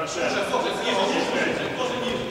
Хорошо. Тоже ниже, тоже ниже.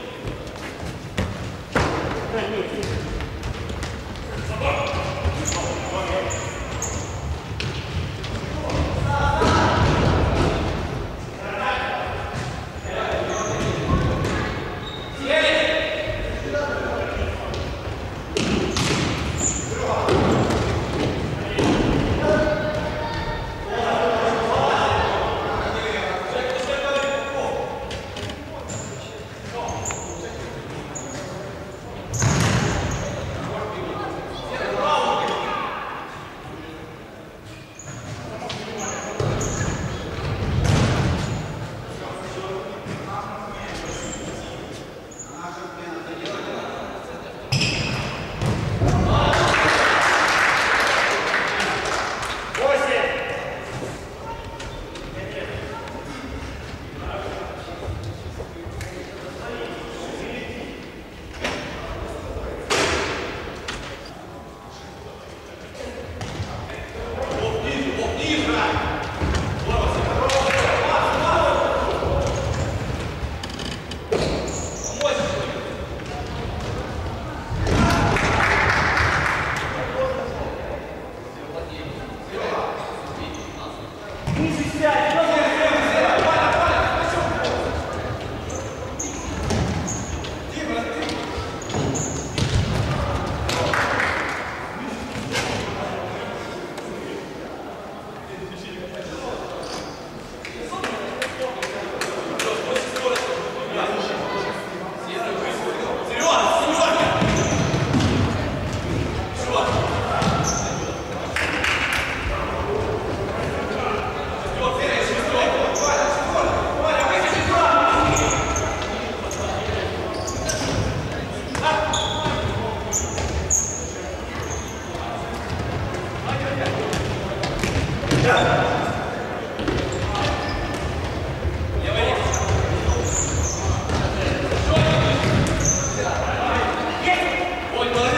思います。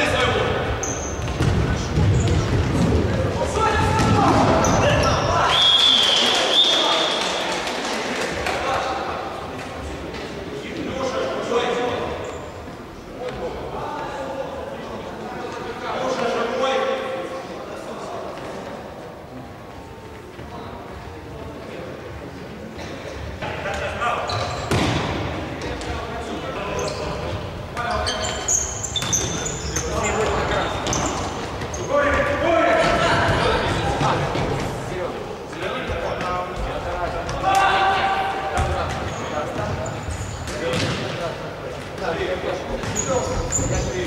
Servizio!